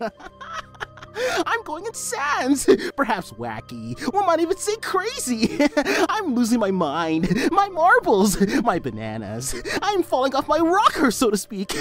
I'm going insane. Perhaps wacky. One might even say crazy. I'm losing my mind. My marbles. My bananas. I'm falling off my rocker, so to speak.